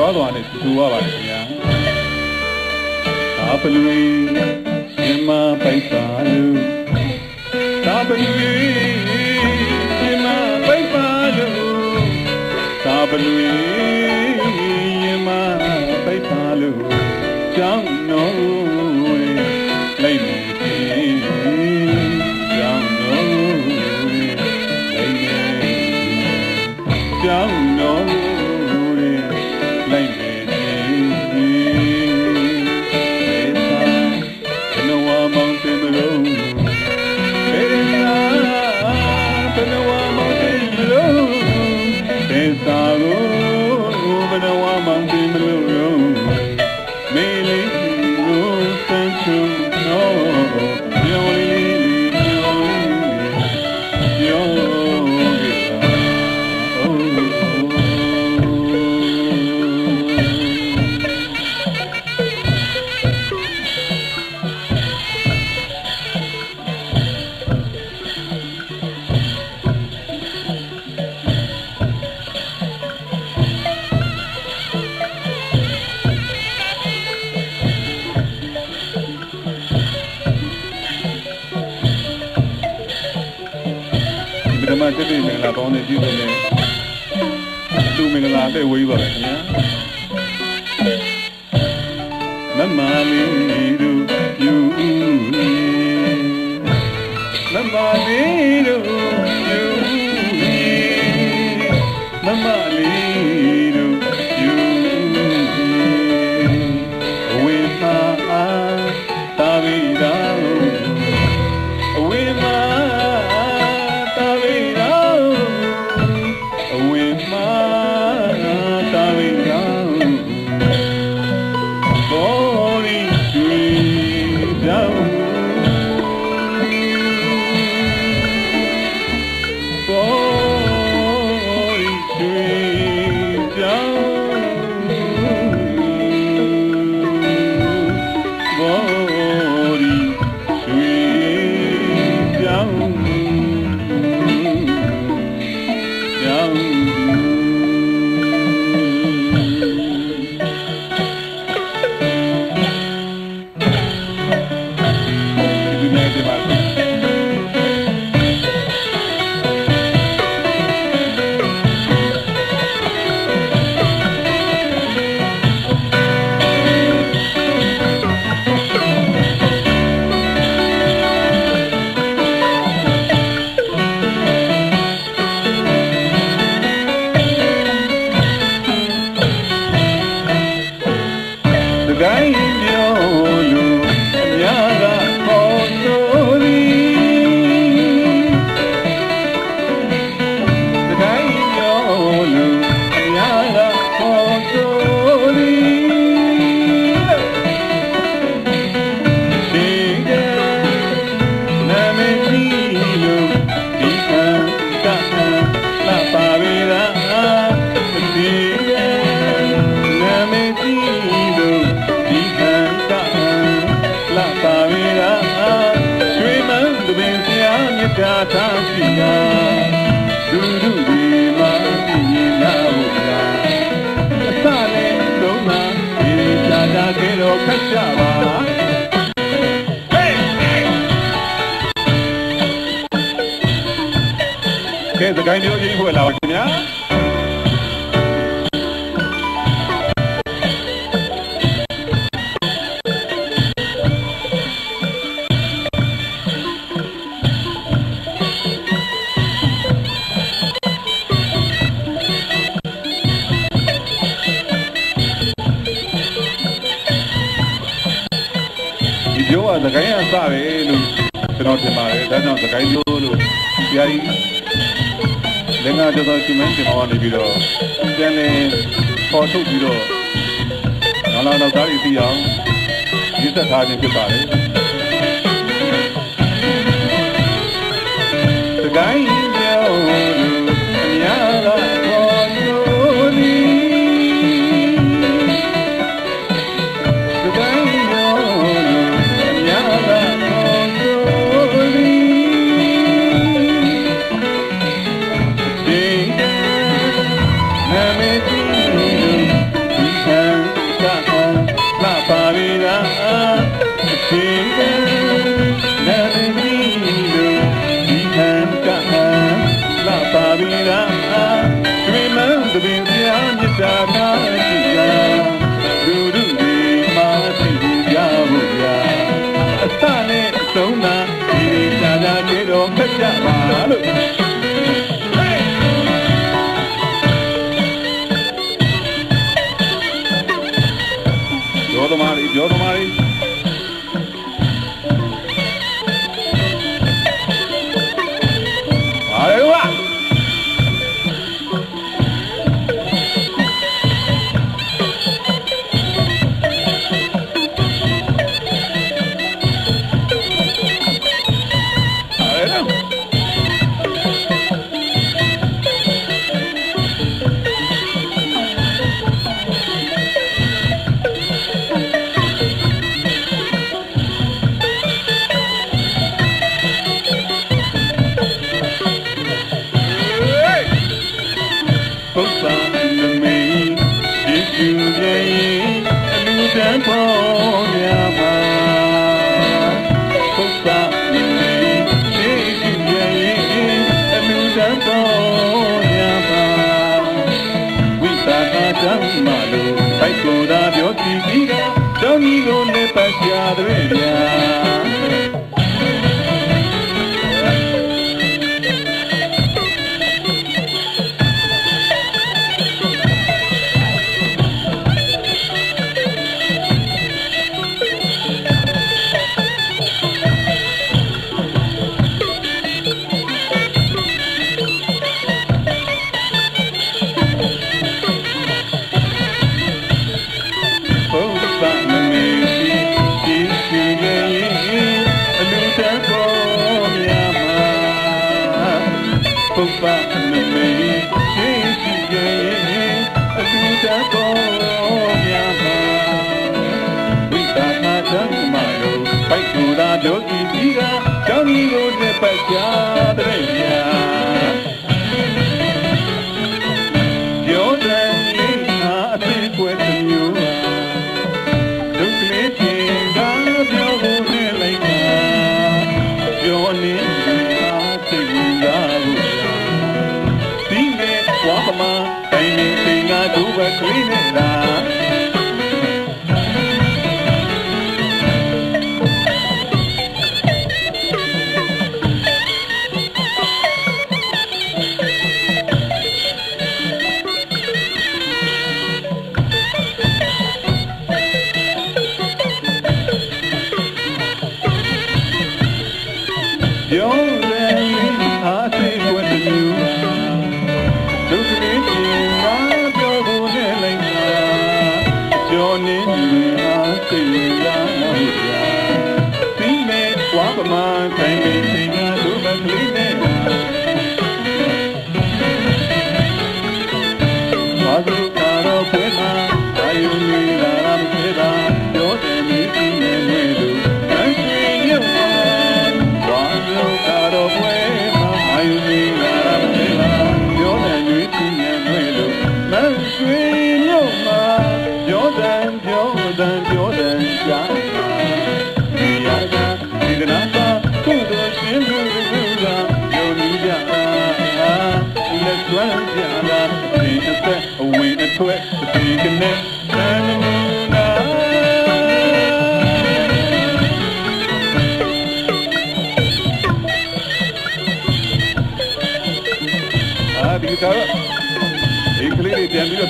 သွားသွားနဲ့ကူရပါတယ်ခင်ဗျာသာပလူမြန်မာပိုက်ပါလူသာပလူမြန်မာပိုက်ပါလူသာပလူ တာသာပြီနာလူလူဒီမှာပြင်းလာဟုတ်လားအစနဲ့လုံးမှာဒီသာသာကဲတော့ခက်ကြပါကဲသခိုင်းမျိုးကြီးဖွဲ့လာပါခင်ဗျာ စပဲလို့ကျွန်တော်ထင်ပါတယ်ဒါကြောင့်သခိုင်းမျိုးလို့ဆရာကြီးလင်္ကာကျော်တော်ရှင်မင်းကျွန်တော်ကနေပြီးတော့ပြန်လည်ပေါ်ထုတ်ပြီးတော့နောက်နောက်သားတွေပြီးအောင်ရည်သက်ထားခြင်းဖြစ်ပါတယ် Vamos! နမိတ်ဒီကျူရဲ့အလူတန်ပေါ်မြာပါပုပ္ပနမိတ်ဒီကျူရဲ့အလူတန်ပေါ်မြာပါဝိသနာဓမ္မလိုပိုက်ကိုယ်သာပြောကြည့်ပြီးတော့ဓမ္မီကိုလည်းပတ်ကြရတဲ့ဗျာ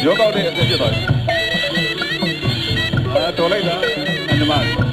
job out there, job out. Tolay na, ano man.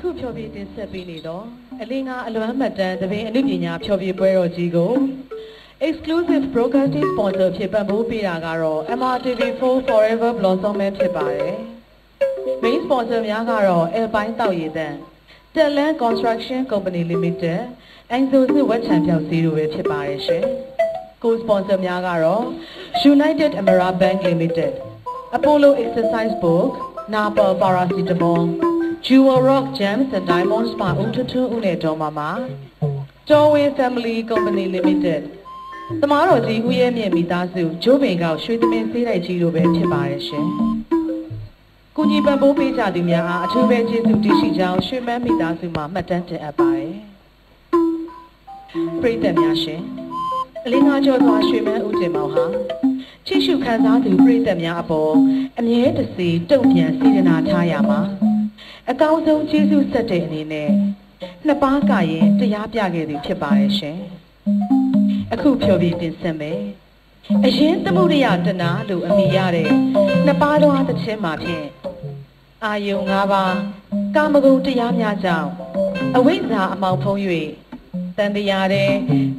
ခုဖျော်ဖြေတင်ဆက်ပေးနေတော့အလင်းကအလွမ်းမှတ်တမ်းသဘင်အနုပညာဖျော်ဖြေပွဲတော်ကြီးကို exclusive broadcasting sponsor ဖြစ်ပံ့ပိုးပေးတာကတော့ MRTV4 Forever Blossomment ဖြစ်ပါတယ်။ main sponsor များကတော့ Alpine တောက်ရည်တန်း Talent Construction Company Limited အန်ဆိုစစ်ဝက်ချံပြောက်စီတို့ပဲဖြစ်ပါတယ်ရှင်။ co-sponsor များကတော့ United Amara Bank Limited Apollo Exercise Book Napa Paracetamol Jewel Rock Gems and Diamonds မှာဦးထွန်းထွန်းဦးနဲ့ဒေါ်မမ Torway Family Company Limited သမားတော်ကြီးဦးရဲမြင့်မိသားစုဂျိုးပင်ကောက်ရွှေသမင်းစေးတိုက်ကြီးတို့ပဲဖြစ်ပါတယ်ရှင်။ကုညီပံ့ပိုးပေးကြသူများအားအထူးပဲကျေးဇူးတင်ရှိကြောင်းရွှေမန်းမိသားစုမှမှတ်တမ်းတင်အပ်ပါတယ်။ပရိသတ်များရှင်အလင်းငါကျော်စွာရွှေမန်းဦးတင်မောင်ဟာချိရှုခံစားသူပရိသတ်များအပေါ်အမြဲတစေတုံ့ပြန်စေတနာထားရမှာ အကောင်းဆုံးကျေးဇူးဆက်တဲ့အနေနဲ့နှစ်ပါးကရင်တရားပြခဲ့သူဖြစ်ပါတယ်ရှင်။အခုဖြောပြတင်ဆက်မယ်။အရင်သမှုရိယတနာလို့အမိရတဲ့နှစ်ပါးသောသခြင်းမှာဖြင့်အာယုံ၅ပါးကာမဂုဏ်တရားများကြောင့်အဝိဇ္ဇာအမောင်ဖုံး၍တန်တရားတဲ့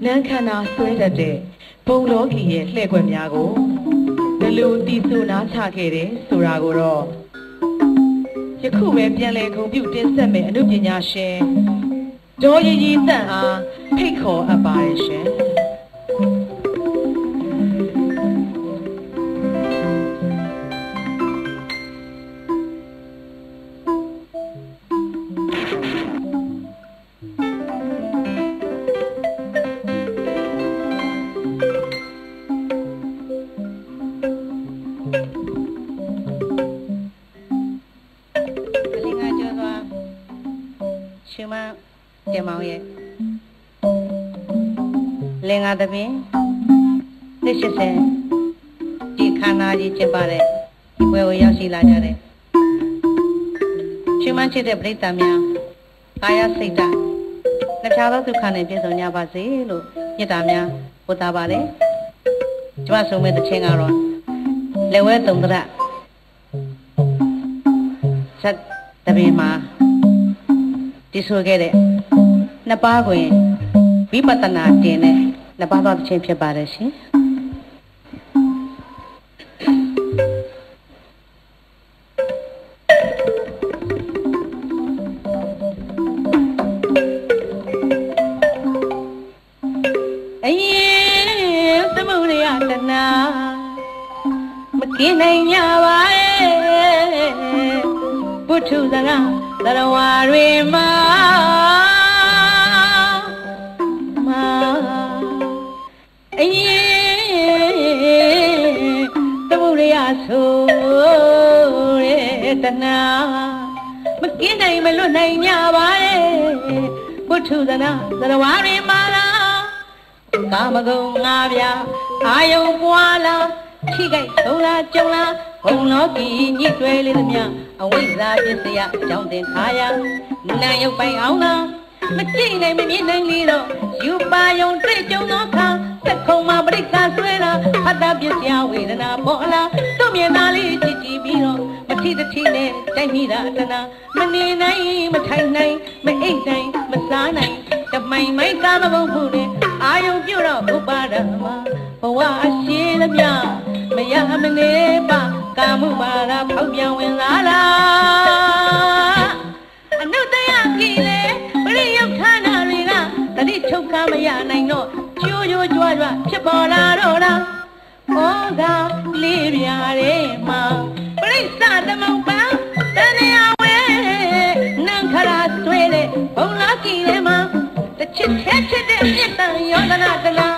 နန်းခန္ဓာဆွဲတတ်တဲ့ဘုံလောကီရဲ့လှည့်ကွက်များကိုဘယ်လိုတည်ဆူနာချခဲ့တယ်ဆိုတာကိုတော့ ယခုပဲပြန်လည်ဂုဏ်ပြုတင်ဆက်မယ်အမှုပညာရှင်ဒေါ်ရည်ရည်တန့်အားဖိတ်ခေါ်အပ်ပါတယ်ရှင် သပင်နှစ်80ဒီခန္ဓာကြီးကျင်းပတဲ့ဒီပွဲကိုရောက်ရှိလာကြတဲ့ရှင်မချစ်တဲ့ပြိတ္တများကာယစိတ်ဓာတ်နှစ်ဖြားသောဒုက္ခနဲ့ပြည့်စုံကြပါစေလို့မြတ်တာများပို့တာပါတယ်ကျမဆုံးမဲ့တဲ့ချင်းကတော့လက်ဝဲတုံတရဇက်တပင်မှာတည်ဆိုခဲ့တဲ့နှစ်ပါးကိုရင်ဝိပဿနာတင်တဲ့ နှစ်ပါးသောတစ်ချင်းဖြစ်ပါတယ်ရှင်အရင်သမှုရိယတနာမကင်းနိုင်ကြပါရဲ့ပုထုဇကသရဝါ ကုန်ငါပြအာယုံပွာလာခိခိုက်ဆုံးလားကြုံလားဘုံလောကီညစ်တွေလေးသမျှအဝိဇ္ဇာပစ္စယကြောင့်တင်ထားရနာယုတ်ပိုင်အောင်လားမကြည့်နိုင်မမြင်နိုင်လေတော့ယူပါယုံတွေ့ကြုံသောခါသက်ခုံမှာပြိက္ခဆွဲတာဟတ္တပစ္စယဝေဒနာပေါ်လာသူ့မြင်သားလေးကြည့်ကြည့်ပြီးတော့ ထိတထိနဲ့တိုက်မိတာတနာမနေနိုင်မထိုင်နိုင်မအိတ်နိုင်မစားနိုင်တမိုင်မိုင်ကားမဟုတ်ဘူးနဲ့အာယုံပြုတ်တော့ဥပါဒမှာဘဝအရှိလမြမရမနေပါကာမှုပါတာဖောက်ပြန်ဝင်လာလား You're the night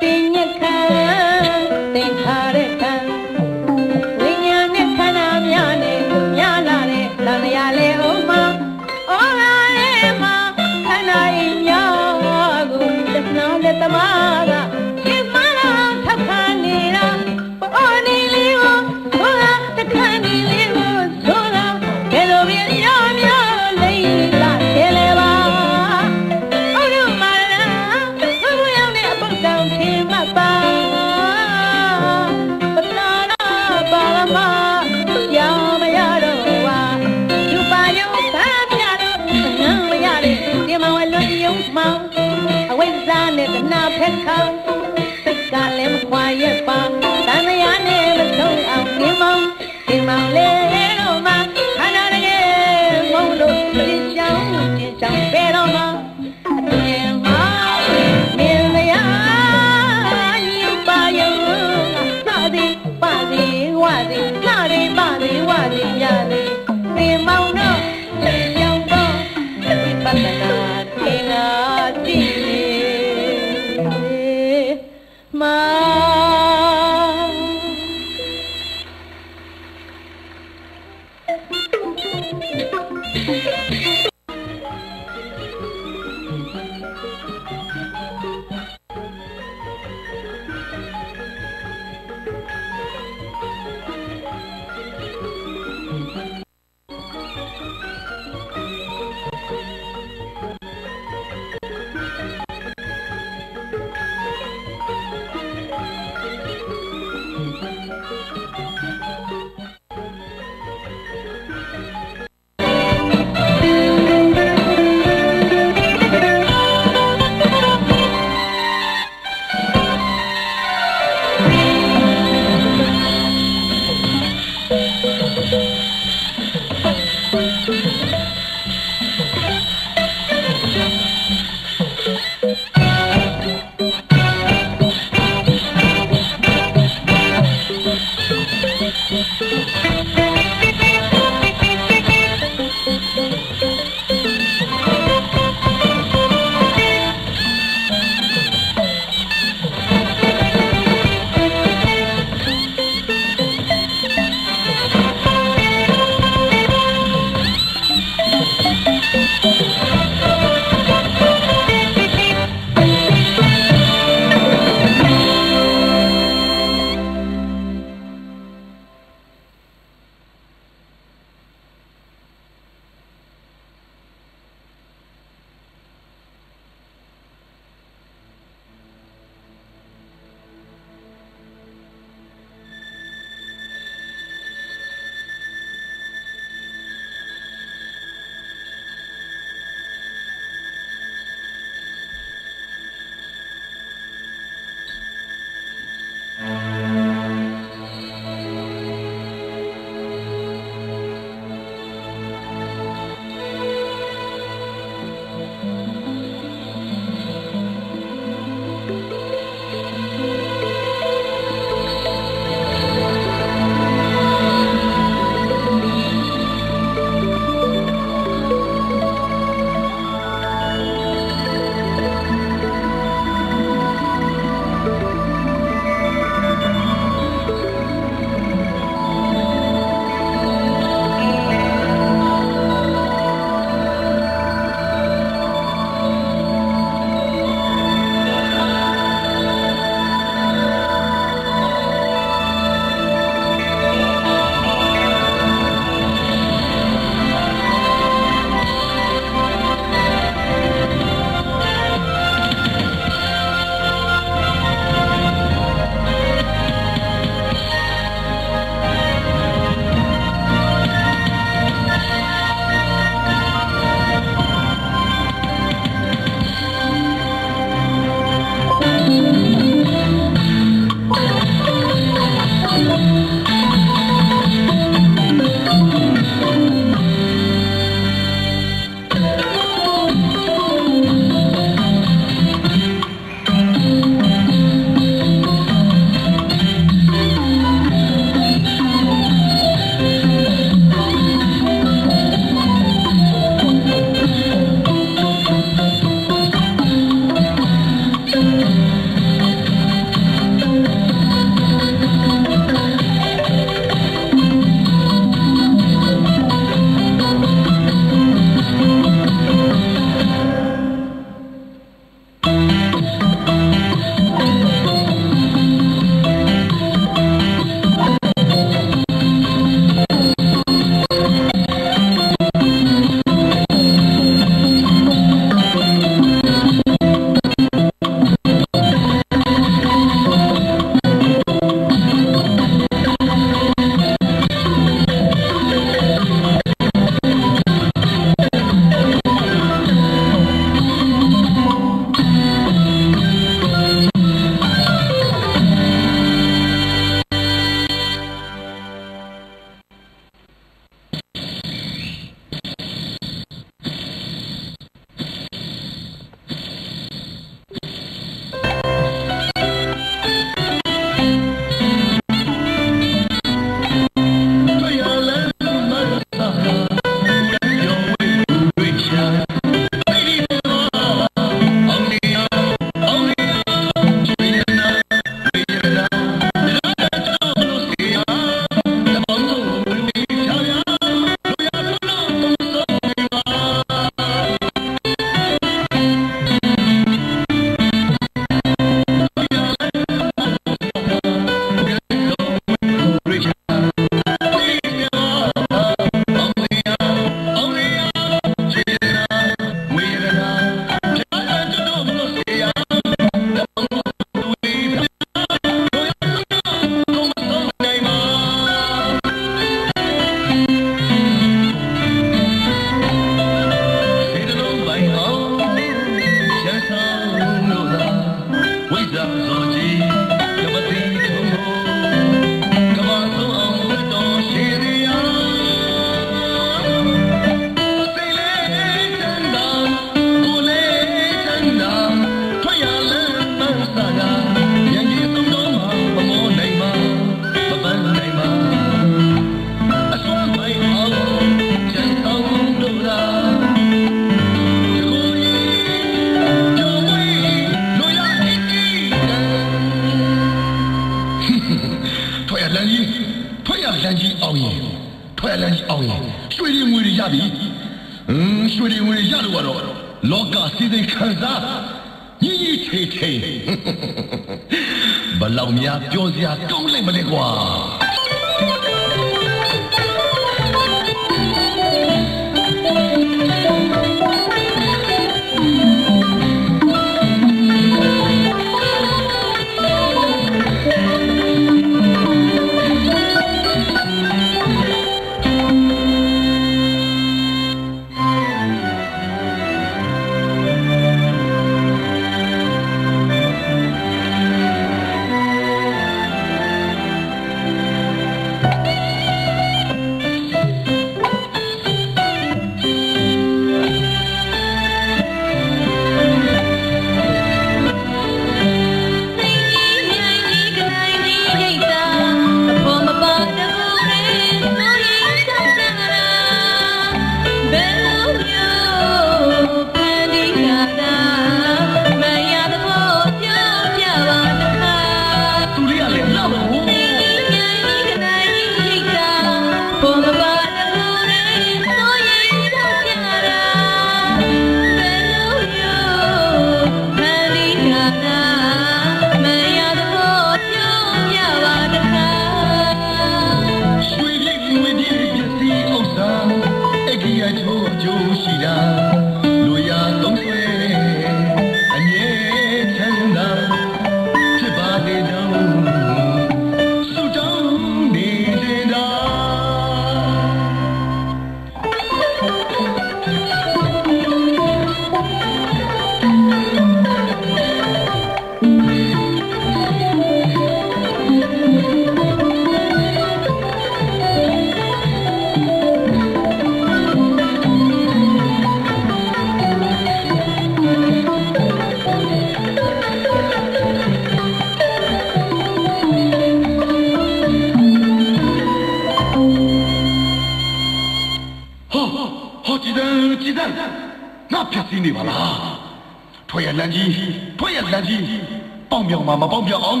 မှာမပေါင်ပြောင်အောင်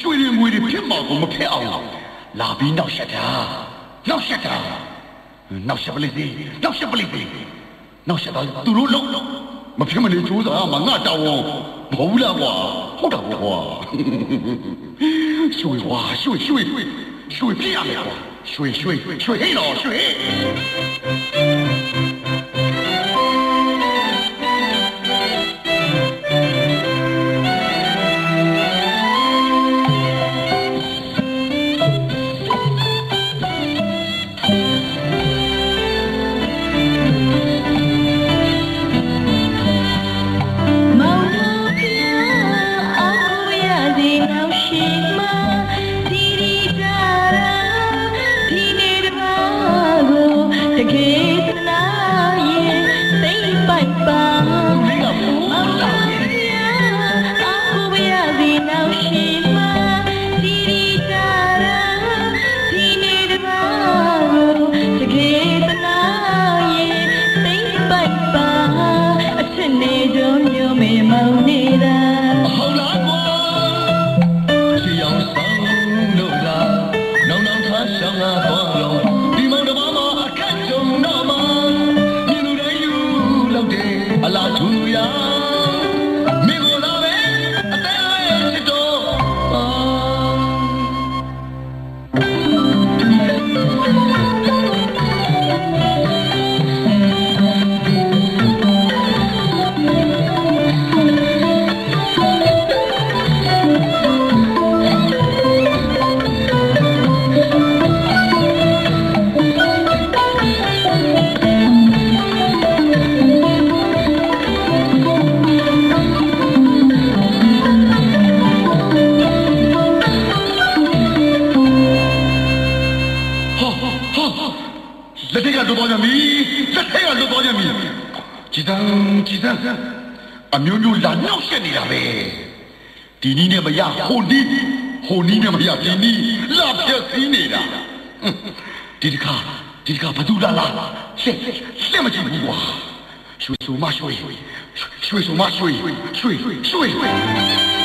ရွှေတွေငွေတွေဖြစ်မှာကိုမဖြစ်အောင်လာပြီးနောက်ဆက်တာနောက်ဆက်တာနောက်ဆက်ပလိစေနောက်ဆက်ပလိစေနောက်ဆက်တာသူတို့လုံးမဖြစ်မနေကြိုးစားမှာငါတောင်းမဟုတ်ဘူးလားကွာဟုတ်တာပေါ့ကွာရွှေဝါရွှေရွှေရွှေပြရမယ်ကွာရွှေရွှေရွှေဟဲ့တော့ရွှေ လက်ထက်ကလွတ်သွားကြပြီလက်ထက်ကလွတ်သွားကြပြီကြည်တန်းကြည်တန်းအမျိုးမျိုးလာနှောက်ရှက်နေတာပဲဒီနီးနဲ့မရဟိုနီးဟိုနီးနဲ့မရဒီနီးလာပြက်စီးနေတာဟွန်းဒီတခါဒီတခါဘသူလာလာလက်လက်မကြည့်ဘူးကွာရွှေဆိုမရွှေရွှေဆိုမရွှေရွှေရွှေ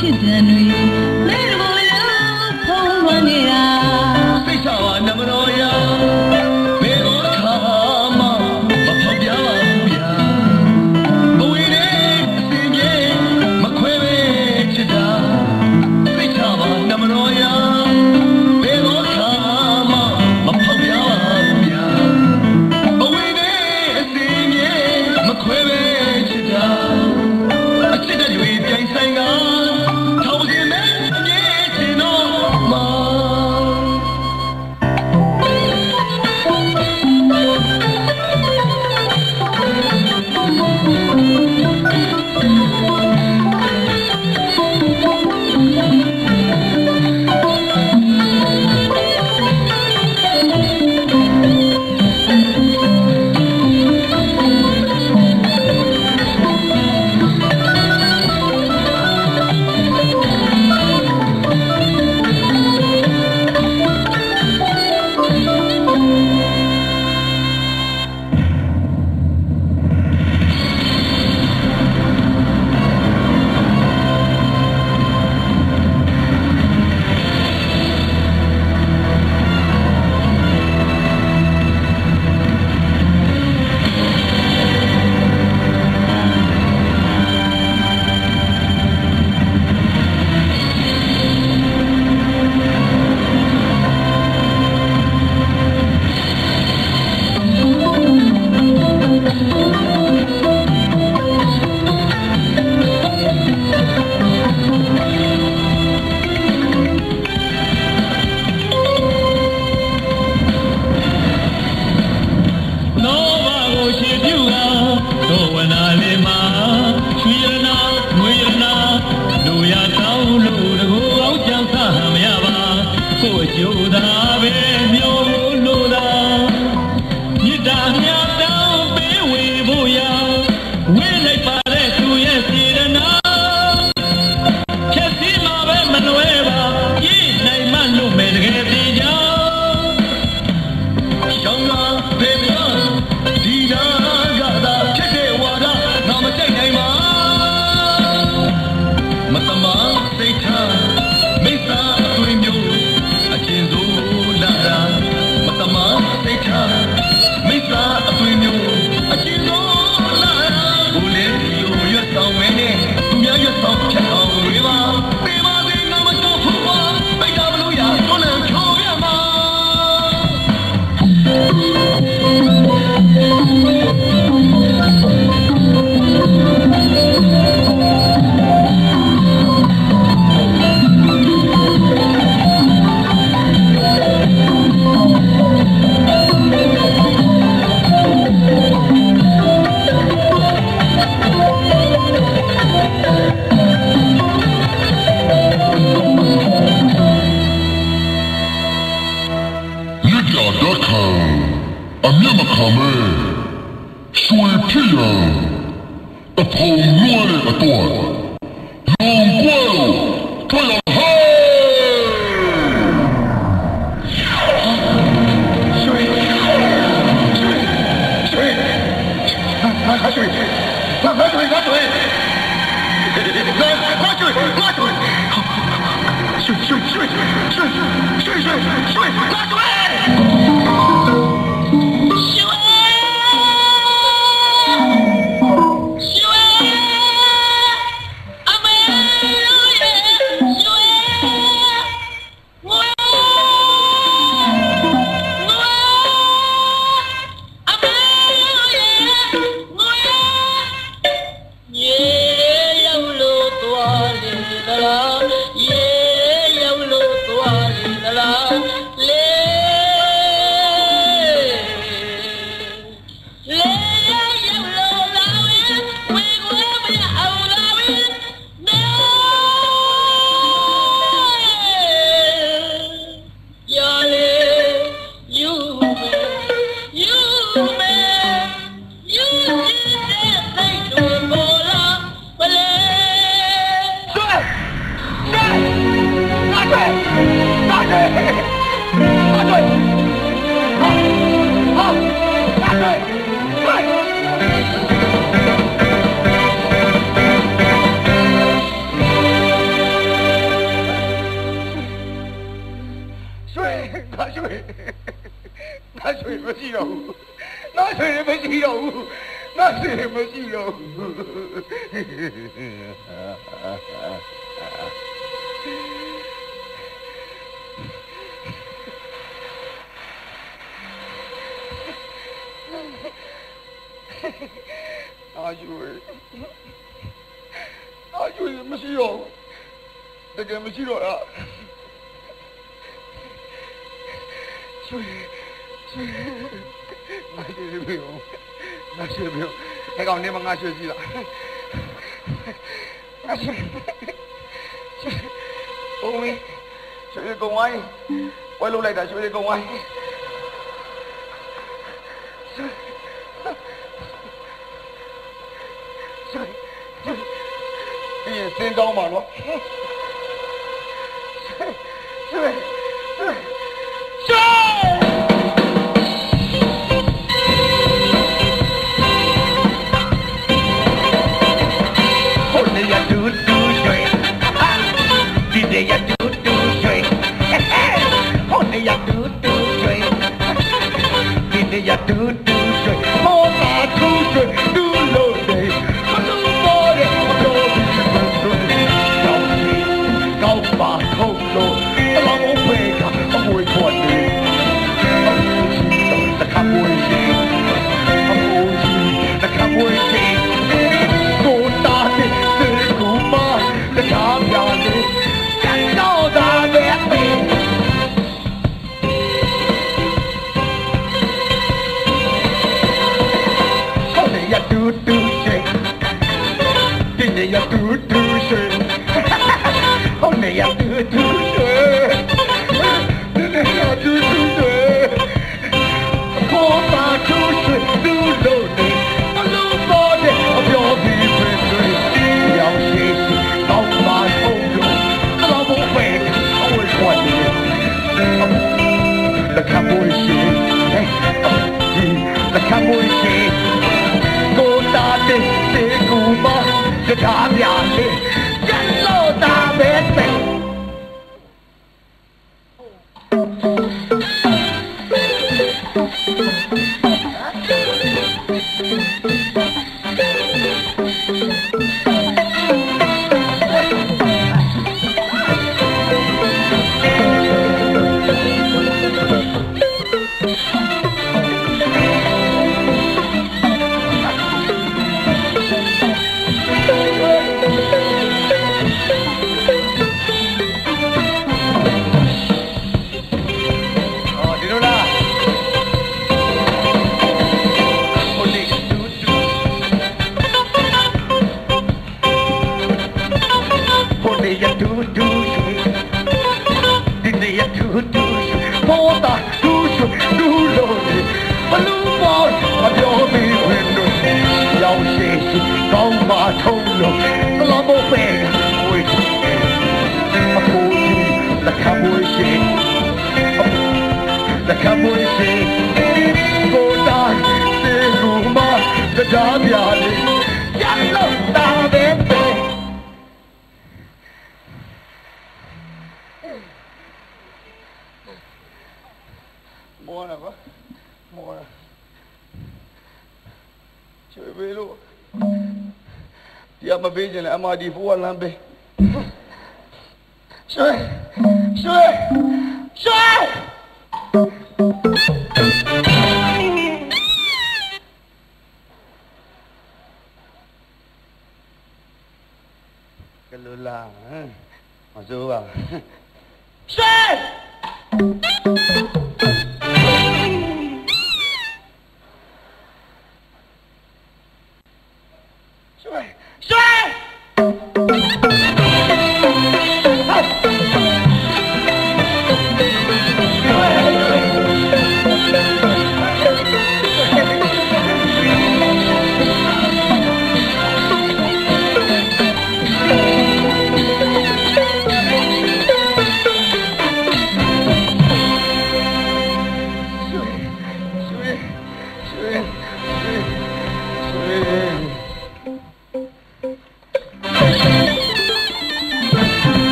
ရွှေ အာယူအာယူမရှိတော့တကယ်မရှိတော့လားချွေချွေမရှိဘူးမရှိဘူးဒါကောင်နေမငါချွေကြည့်လား ။ဦးမင်းရွှေကုံဝိုင်းဝဲလို့လိုက်တာရွှေကုံဝိုင်း။ဒီရင်စင်းကောင်းပါနော်။ရွှေ ya do do đi vu anh di buang lambe. Shui. cái Shui. Kelulang. mà Masuk bang. Shui.